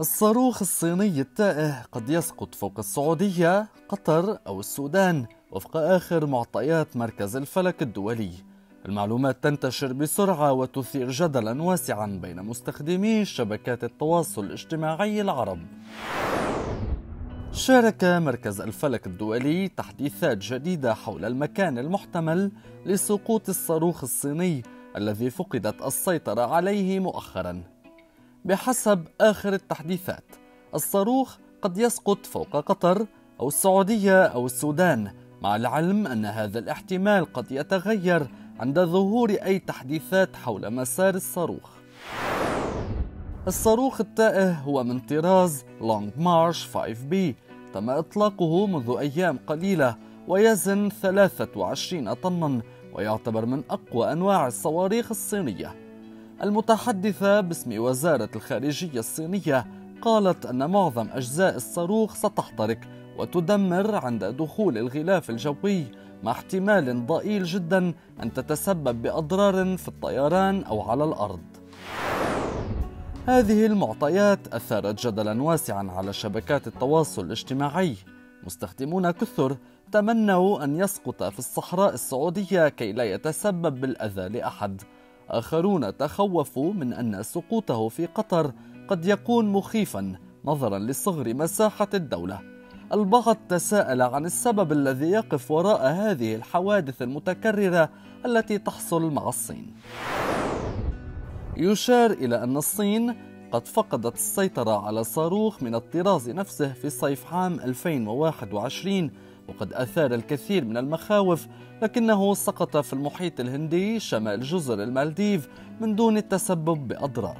الصاروخ الصيني التائه قد يسقط فوق السعودية، قطر أو السودان وفق آخر معطيات مركز الفلك الدولي. المعلومات تنتشر بسرعة وتثير جدلا واسعا بين مستخدمي شبكات التواصل الاجتماعي العرب. شارك مركز الفلك الدولي تحديثات جديدة حول المكان المحتمل لسقوط الصاروخ الصيني الذي فقدت السيطرة عليه مؤخرا بحسب آخر التحديثات. الصاروخ قد يسقط فوق قطر أو السعودية أو السودان مع العلم أن هذا الاحتمال قد يتغير عند ظهور أي تحديثات حول مسار الصاروخ. الصاروخ التائه هو من طراز لونج مارش 5B تم إطلاقه منذ أيام قليلة ويزن 23 طنا ويعتبر من أقوى أنواع الصواريخ الصينية. المتحدثة باسم وزارة الخارجية الصينية قالت أن معظم أجزاء الصاروخ ستحترق وتدمر عند دخول الغلاف الجوي مع احتمال ضئيل جدا أن تتسبب بأضرار في الطيران أو على الأرض. هذه المعطيات أثارت جدلا واسعا على شبكات التواصل الاجتماعي. مستخدمون كثر تمنوا أن يسقط في الصحراء السعودية كي لا يتسبب بالأذى لأحد. آخرون تخوفوا من أن سقوطه في قطر قد يكون مخيفا نظرا لصغر مساحة الدولة. البعض تساءل عن السبب الذي يقف وراء هذه الحوادث المتكررة التي تحصل مع الصين. يشار إلى أن الصين قد فقدت السيطرة على صاروخ من الطراز نفسه في صيف عام 2021 وقد أثار الكثير من المخاوف لكنه سقط في المحيط الهندي شمال جزر المالديف من دون التسبب بأضرار.